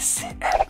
SL.